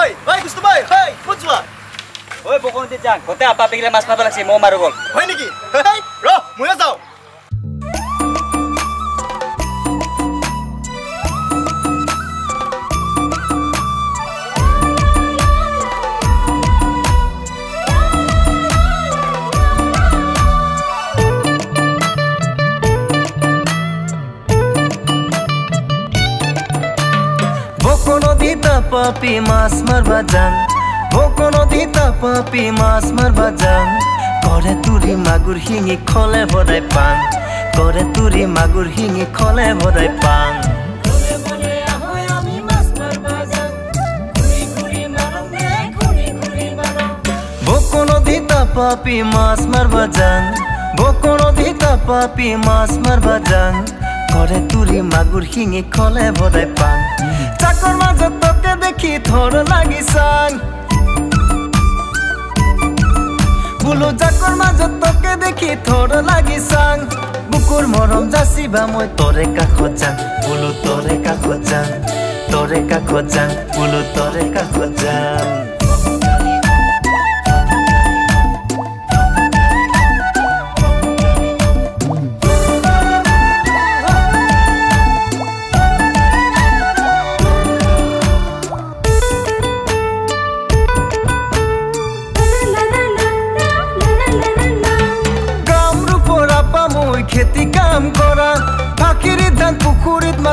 Hei, hei, gusto ba? Hei, putswa. Hei, bukong tiyang. Kung tayo papigil mas pabalak si mo marugol. Hei, Niki. Hei, ro, muna ভোকো নদীতা পাপি মাছ মারবা যান ভোকো নদীতা পাপি মাছ মারবা যান করে তুরি মাগুর হিঙি খলে ভরাই পান করে তুরি মাগুর হিঙি খলে ভরাই পান পাপি মাছ মারবা যান ভোকো নদীতা পাপি মাছ মারবা যান ধৰি মাগুৰ শিঙি খলে বদাই পাং। তাকৰ মাজত তোকে দেখি থৰ লাগি চাং। বোলো জাকৰ মাজত তোকে দেখি থৰ লাগি চাং। বুকুৰ মৰম যাচিবা মই তৰে কাষত যাং বোলো তৰে কাষত যাং তৰে কাষত যাং বোলো তৰে কাষত যাং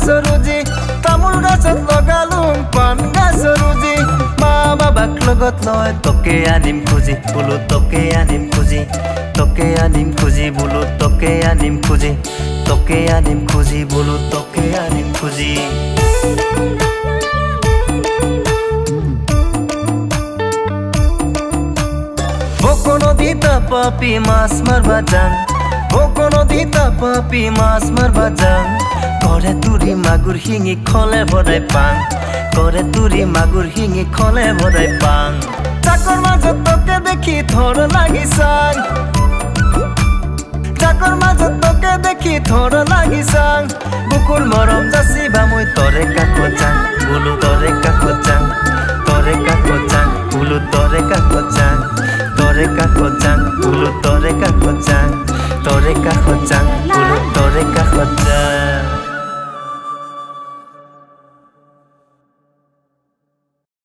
গাছৰ তামোল গাছত লগালোং পাণ গাছৰ ৰুজি মা বাবাক লগত লয় তোকে আনিম খুজি, বোলো তোকে আনিম খুজি। তোকে আনিম খুজি, বোলো তোকে আনিম খুজি। তোকে আনিম খুজি, বোলো তোকে আনিম খুজি। ভোকো নদীতা পাপি মাছ মারবা যান। ভোকো দিতা পাপি মাছ মারবা যান করে তুরি মাগুর হিঙি খলে ভরাই পান করে তুরি মাগুর হিঙি খলে ভরাই পান চাকর মাঝে তোকে দেখি থর লাগিছান চাকর মাঝে তোকে দেখি থর লাগিছান বুকুর মরম